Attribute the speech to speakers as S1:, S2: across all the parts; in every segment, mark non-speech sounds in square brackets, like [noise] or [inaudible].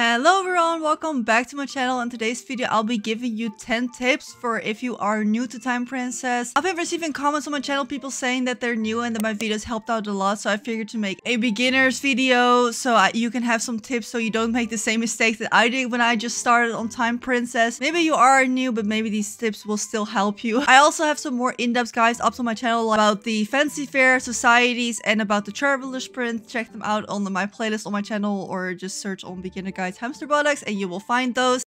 S1: Hello everyone, welcome back to my channel. In today's video, I'll be giving you 10 tips for if you are new to Time Princess. I've been receiving comments on my channel, people saying that they're new and that my videos helped out a lot. So I figured to make a beginner's video so I, you can have some tips so you don't make the same mistakes that I did when I just started on Time Princess. Maybe you are new, but maybe these tips will still help you. [laughs] I also have some more in-depth guides up on my channel about the fancy fair societies and about the Traveler's Prince. Check them out on the, my playlist on my channel or just search on beginner hamster buttocks and you will find those.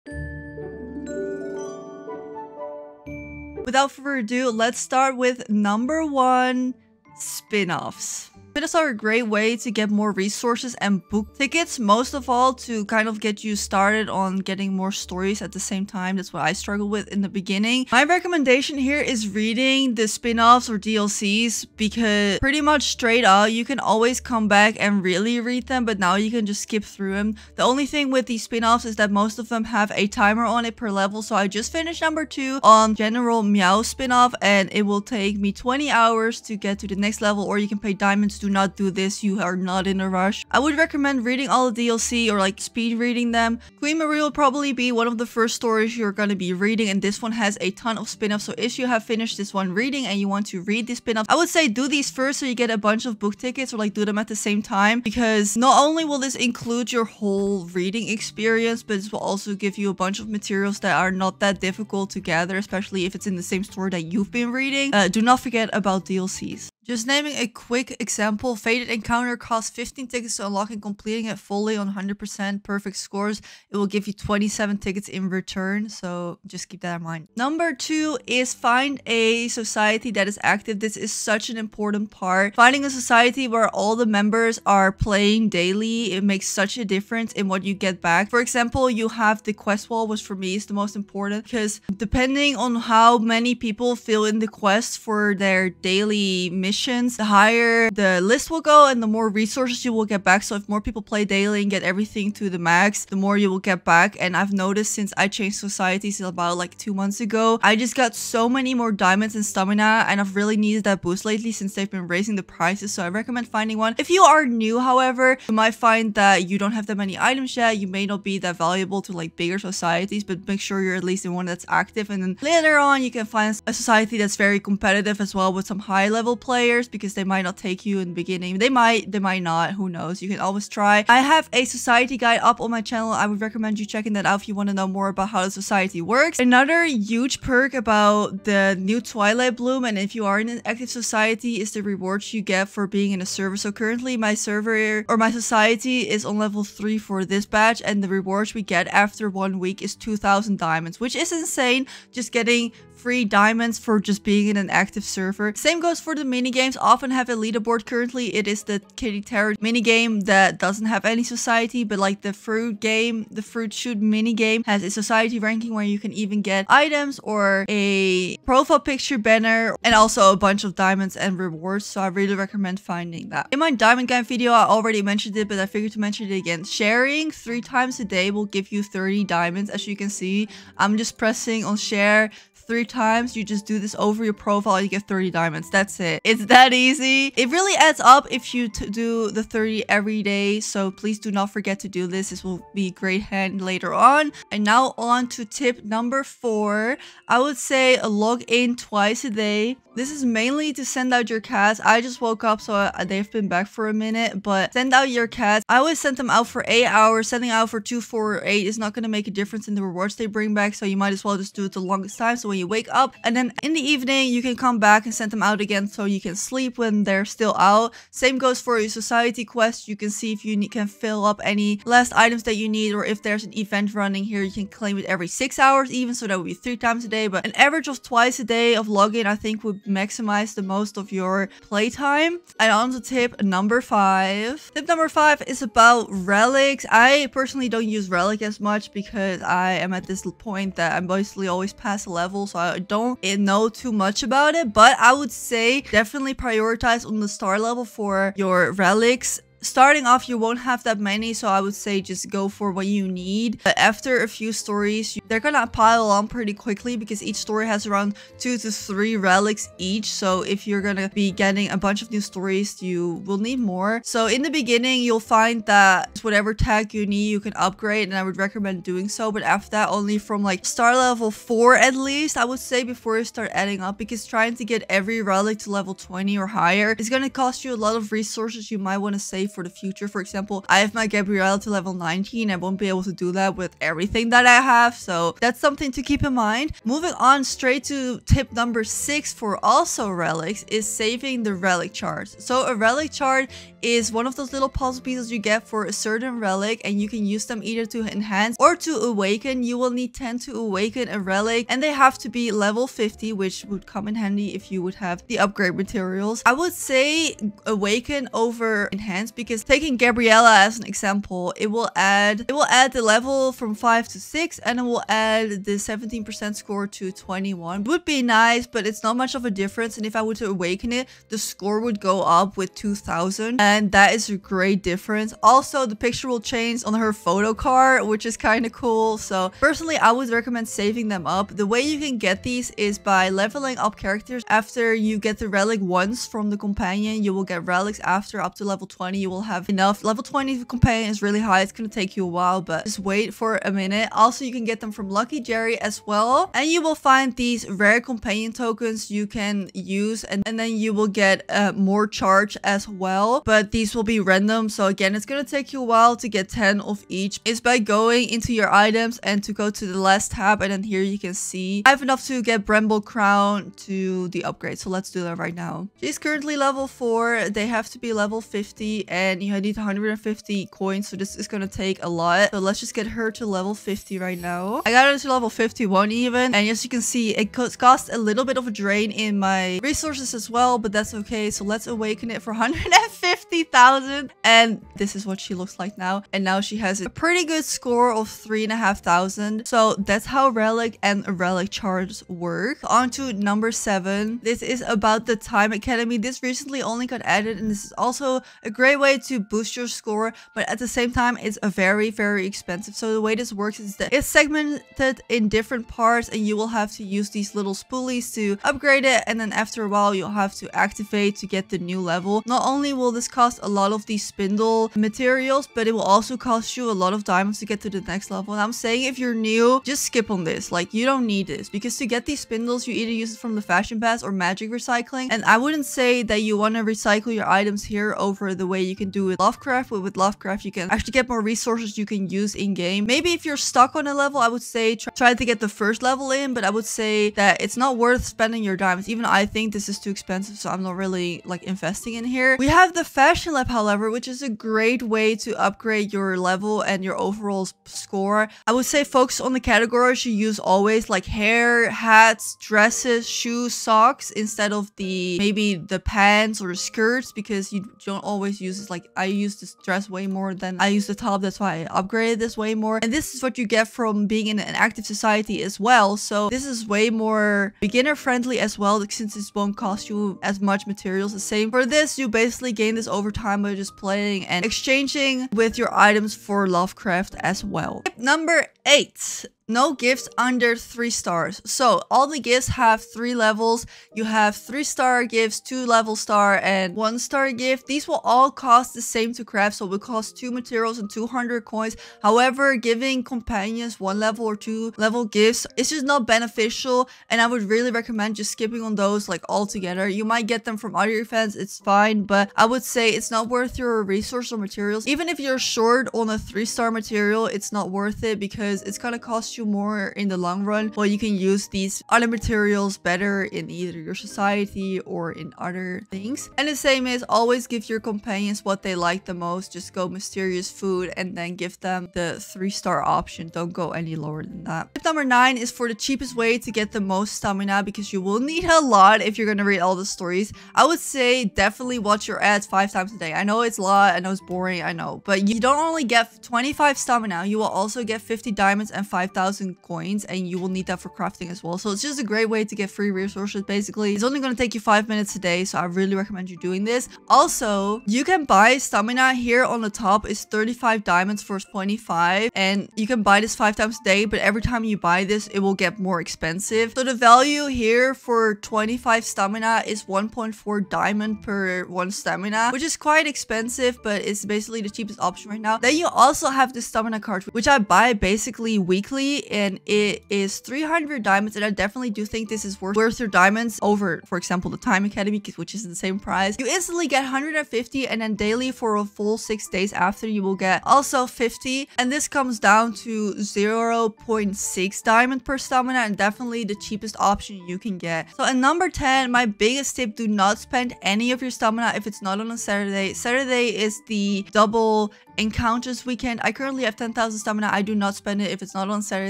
S1: Without further ado, let's start with number one, spin-offs. Spin-offs are a great way to get more resources and book tickets, most of all to kind of get you started on getting more stories at the same time. That's what I struggled with in the beginning. My recommendation here is reading the spin-offs or DLCs because pretty much straight up, you can always come back and really read them, but now you can just skip through them. The only thing with these spin-offs is that most of them have a timer on it per level, so I just finished number two on General Meow spin-off, and it will take me 20 hours to get to the next level, or you can pay diamonds do not do this. You are not in a rush. I would recommend reading all the DLC or like speed reading them. Queen Marie will probably be one of the first stories you're to be reading and this one has a ton of spin-offs. So if you have finished this one reading and you want to read the spin-off, I would say do these first so you get a bunch of book tickets or like do them at the same time because not only will this include your whole reading experience, but this will also give you a bunch of materials that are not that difficult to gather, especially if it's in the same story that you've been reading. Uh, do not forget about DLCs. Just naming a quick example, Faded Encounter costs 15 tickets to unlock and completing it fully on 100% perfect scores. It will give you 27 tickets in return, so just keep that in mind. Number two is find a society that is active. This is such an important part. Finding a society where all the members are playing daily, it makes such a difference in what you get back. For example, you have the quest wall, which for me is the most important because depending on how many people fill in the quest for their daily mission, the higher the list will go and the more resources you will get back. So if more people play daily and get everything to the max, the more you will get back. And I've noticed since I changed societies about like two months ago, I just got so many more diamonds and stamina and I've really needed that boost lately since they've been raising the prices. So I recommend finding one. If you are new, however, you might find that you don't have that many items yet. You may not be that valuable to like bigger societies, but make sure you're at least in one that's active. And then later on, you can find a society that's very competitive as well with some high level play players because they might not take you in the beginning. They might, they might not, who knows. You can always try. I have a society guide up on my channel. I would recommend you checking that out if you want to know more about how the society works. Another huge perk about the new Twilight Bloom and if you are in an active society is the rewards you get for being in a server. So currently my server or my society is on level 3 for this batch and the rewards we get after one week is 2000 diamonds, which is insane. Just getting free diamonds for just being in an active server. Same goes for the mini games. Often have a leaderboard currently. It is the Kitty Terror mini game that doesn't have any society, but like the fruit game, the fruit shoot mini game has a society ranking where you can even get items or a profile picture banner and also a bunch of diamonds and rewards. So I really recommend finding that. In my diamond game video, I already mentioned it, but I figured to mention it again. Sharing three times a day will give you 30 diamonds. As you can see, I'm just pressing on share three times. You just do this over your profile, you get 30 diamonds. That's it. It's that easy. It really adds up if you do the 30 every day. So please do not forget to do this. This will be great hand later on. And now on to tip number four. I would say log in twice a day. This is mainly to send out your cats. I just woke up, so uh, they've been back for a minute, but send out your cats. I always send them out for eight hours. Sending out for two, four, or eight is not going to make a difference in the rewards they bring back, so you might as well just do it the longest time. So when you wake up, and then in the evening, you can come back and send them out again so you can sleep when they're still out. Same goes for your society quest. You can see if you can fill up any last items that you need, or if there's an event running here, you can claim it every six hours even, so that would be three times a day, but an average of twice a day of login, I think would maximize the most of your playtime. And on to tip number five. Tip number five is about relics. I personally don't use relic as much because I am at this point that I'm basically always past a level, so I don't know too much about it. But I would say definitely prioritize on the star level for your relics starting off you won't have that many so I would say just go for what you need. But after a few stories they're gonna pile on pretty quickly because each story has around two to three relics each so if you're gonna be getting a bunch of new stories you will need more. So in the beginning you'll find that whatever tag you need you can upgrade and I would recommend doing so but after that only from like star level 4 at least I would say before you start adding up because trying to get every relic to level 20 or higher is gonna cost you a lot of resources you might want to save for the future. For example, I have my Gabriella to level 19. I won't be able to do that with everything that I have. So that's something to keep in mind. Moving on straight to tip number six for also relics is saving the relic charts. So a relic chart is one of those little puzzle pieces you get for a certain relic and you can use them either to enhance or to awaken. You will need 10 to awaken a relic and they have to be level 50 which would come in handy if you would have the upgrade materials. I would say awaken over enhance because taking Gabriella as an example, it will add it will add the level from 5 to 6 and it will add the 17% score to 21. Would be nice, but it's not much of a difference and if I were to awaken it, the score would go up with 2000 and that is a great difference. Also, the picture will change on her photo card, which is kind of cool. So personally, I would recommend saving them up. The way you can get these is by leveling up characters. After you get the relic once from the companion, you will get relics after up to level 20. You will have enough. Level 20 companion is really high. It's going to take you a while, but just wait for a minute. Also, you can get them from Lucky Jerry as well. And you will find these rare companion tokens you can use and, and then you will get uh, more charge as well. But these will be random. So again, it's going to take you a while to get 10 of each. It's by going into your items and to go to the last tab. And then here you can see I have enough to get Bramble Crown to the upgrade. So let's do that right now. She's currently level 4. They have to be level 50 and you need 150 coins. So this is to take a lot. So let's just get her to level 50 right now. I got her to level 51 even. And as you can see, it costs a little bit of a drain in my resources as well. But that's okay. So let's awaken it for [laughs] 150,000, and this is what she looks like now and now she has a pretty good score of three and a half thousand so that's how relic and relic charts work on to number seven this is about the time academy this recently only got added and this is also a great way to boost your score but at the same time it's a very very expensive so the way this works is that it's segmented in different parts and you will have to use these little spoolies to upgrade it and then after a while you'll have to activate to get the new level not only will this cost a lot of these spindle materials, but it will also cost you a lot of diamonds to get to the next level. And I'm saying if you're new, just skip on this. Like, you don't need this because to get these spindles, you either use it from the fashion pass or magic recycling. And I wouldn't say that you want to recycle your items here over the way you can do with Lovecraft. But with Lovecraft, you can actually get more resources you can use in game. Maybe if you're stuck on a level, I would say try, try to get the first level in, but I would say that it's not worth spending your diamonds. Even I think this is too expensive, so I'm not really like investing in here. We have the fashion Lab, however, which is a great way to upgrade your level and your overall score. I would say focus on the categories you use always, like hair, hats, dresses, shoes, socks, instead of the maybe the pants or skirts, because you don't always use this. Like I use this dress way more than I use the top. That's why I upgraded this way more. And this is what you get from being in an active society as well. So this is way more beginner friendly as well, since this won't cost you as much materials. The same for this, you basically gain this over time by just playing and exchanging with your items for Lovecraft as well. Tip number eight no gifts under three stars. So all the gifts have three levels. You have three star gifts, two level star, and one star gift. These will all cost the same to craft, so it will cost two materials and 200 coins. However, giving companions one level or two level gifts it's just not beneficial, and I would really recommend just skipping on those like altogether. You might get them from other events, it's fine, but I would say it's not worth your resource or materials. Even if you're short on a three star material, it's not worth it because it's gonna cost you you more in the long run well you can use these other materials better in either your society or in other things. And the same is always give your companions what they like the most. Just go mysterious food and then give them the three star option. Don't go any lower than that. Tip number nine is for the cheapest way to get the most stamina because you will need a lot if you're gonna read all the stories. I would say definitely watch your ads five times a day. I know it's a lot i know it's boring i know but you don't only get 25 stamina you will also get 50 diamonds and 5,000 coins and you will need that for crafting as well. So it's just a great way to get free resources basically. It's only going to take you 5 minutes a day so I really recommend you doing this. Also, you can buy stamina here on the top is 35 diamonds for 25 and you can buy this 5 times a day but every time you buy this it will get more expensive. So the value here for 25 stamina is 1.4 diamond per 1 stamina which is quite expensive but it's basically the cheapest option right now. Then you also have the stamina card which I buy basically weekly and it is 300 diamonds and I definitely do think this is worth, worth your diamonds over for example the time academy which is the same price. You instantly get 150 and then daily for a full 6 days after you will get also 50 and this comes down to 0.6 diamond per stamina and definitely the cheapest option you can get. So at number 10 my biggest tip do not spend any of your stamina if it's not on a Saturday. Saturday is the double encounters weekend. I currently have 10,000 stamina. I do not spend it if it's not on Saturday.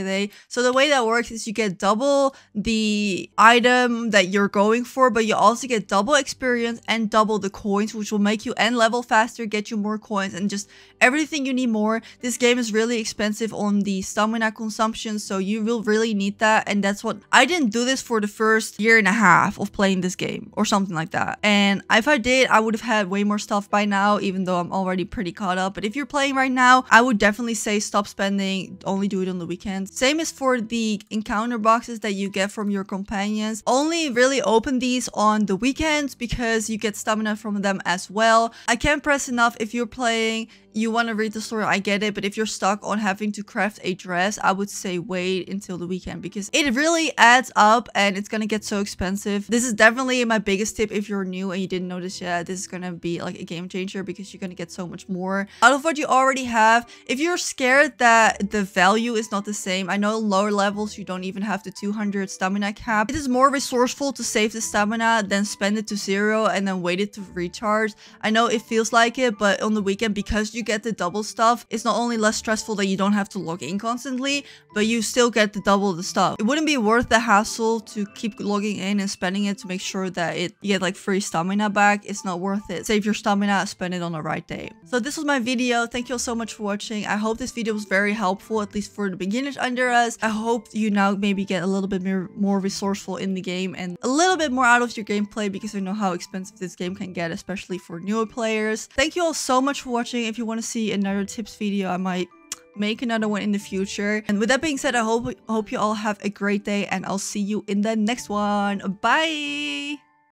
S1: So the way that works is you get double the item that you're going for, but you also get double experience and double the coins, which will make you end level faster, get you more coins, and just everything you need more. This game is really expensive on the stamina consumption, so you will really need that. And that's what I didn't do this for the first year and a half of playing this game or something like that. And if I did, I would have had way more stuff by now, even though I'm already pretty caught up. But if you're playing right now, I would definitely say stop spending, only do it on the Same as for the encounter boxes that you get from your companions. Only really open these on the weekends because you get stamina from them as well. I can't press enough if you're playing you want to read the story, I get it. But if you're stuck on having to craft a dress, I would say wait until the weekend because it really adds up and it's going to get so expensive. This is definitely my biggest tip if you're new and you didn't notice yet. This is going to be like a game changer because you're going to get so much more out of what you already have. If you're scared that the value is not the same, I know lower levels you don't even have the 200 stamina cap. It is more resourceful to save the stamina than spend it to zero and then wait it to recharge. I know it feels like it, but on the weekend because you you get the double stuff, it's not only less stressful that you don't have to log in constantly, but you still get the double the stuff. It wouldn't be worth the hassle to keep logging in and spending it to make sure that it you get like free stamina back. It's not worth it. Save your stamina, spend it on the right day. So this was my video. Thank you all so much for watching. I hope this video was very helpful, at least for the beginners under us. I hope you now maybe get a little bit more, resourceful in the game and a little bit more out of your gameplay because I know how expensive this game can get, especially for newer players. Thank you all so much for watching. If you want to see another tips video, I might make another one in the future. And with that being said, I hope, hope you all have a great day and I'll see you in the next one. Bye!